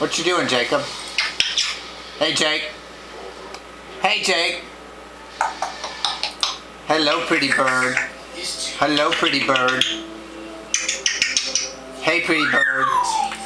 What you doing, Jacob? Hey, Jake. Hey, Jake. Hello, pretty bird. Hello, pretty bird. Hey, pretty bird.